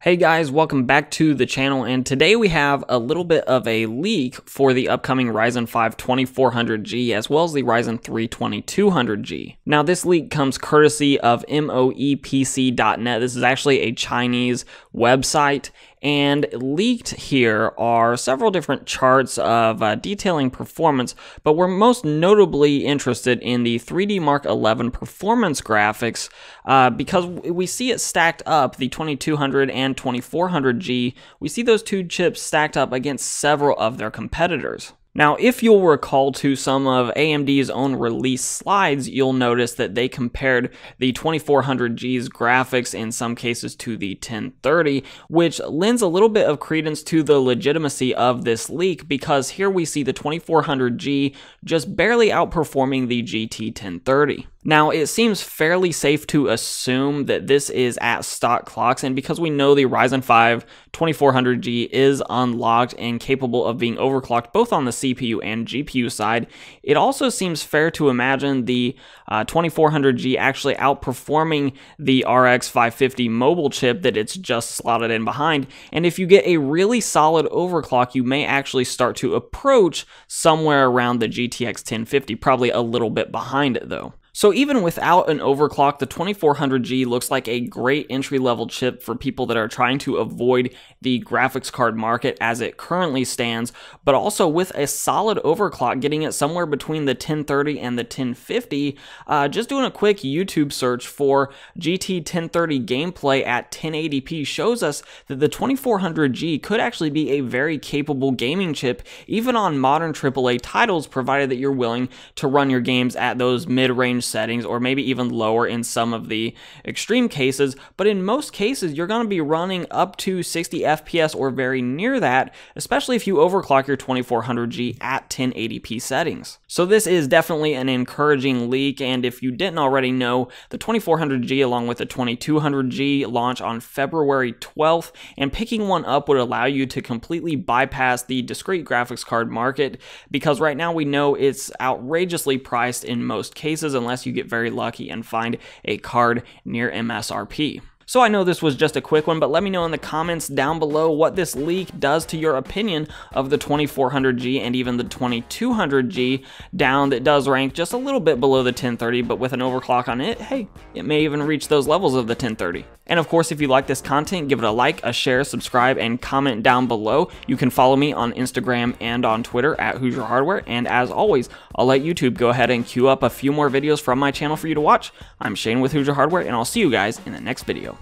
Hey guys, welcome back to the channel and today we have a little bit of a leak for the upcoming Ryzen 5 2400G as well as the Ryzen 3 2200G. Now this leak comes courtesy of moepc.net. This is actually a Chinese website and leaked here are several different charts of uh, detailing performance, but we're most notably interested in the 3DMark 11 performance graphics uh, because we see it stacked up, the 2200 and 2400G, we see those two chips stacked up against several of their competitors. Now, if you'll recall to some of AMD's own release slides, you'll notice that they compared the 2400G's graphics in some cases to the 1030, which lends a little bit of credence to the legitimacy of this leak because here we see the 2400G just barely outperforming the GT 1030. Now, it seems fairly safe to assume that this is at stock clocks, and because we know the Ryzen 5 2400G is unlocked and capable of being overclocked both on the CPU and GPU side, it also seems fair to imagine the uh, 2400G actually outperforming the RX 550 mobile chip that it's just slotted in behind. And if you get a really solid overclock, you may actually start to approach somewhere around the GTX 1050, probably a little bit behind it though. So even without an overclock, the 2400G looks like a great entry-level chip for people that are trying to avoid the graphics card market as it currently stands, but also with a solid overclock, getting it somewhere between the 1030 and the 1050. Uh, just doing a quick YouTube search for GT 1030 gameplay at 1080p shows us that the 2400G could actually be a very capable gaming chip, even on modern AAA titles, provided that you're willing to run your games at those mid-range settings or maybe even lower in some of the extreme cases. But in most cases, you're going to be running up to 60 FPS or very near that, especially if you overclock your 2400G at 1080p settings. So this is definitely an encouraging leak. And if you didn't already know, the 2400G along with the 2200G launch on February 12th, and picking one up would allow you to completely bypass the discrete graphics card market because right now we know it's outrageously priced in most cases unless unless you get very lucky and find a card near MSRP. So I know this was just a quick one, but let me know in the comments down below what this leak does to your opinion of the 2400G and even the 2200G down that does rank just a little bit below the 1030, but with an overclock on it, hey, it may even reach those levels of the 1030. And of course, if you like this content, give it a like, a share, subscribe, and comment down below. You can follow me on Instagram and on Twitter at Hoosier Hardware. And as always, I'll let YouTube go ahead and queue up a few more videos from my channel for you to watch. I'm Shane with Hoosier Hardware, and I'll see you guys in the next video.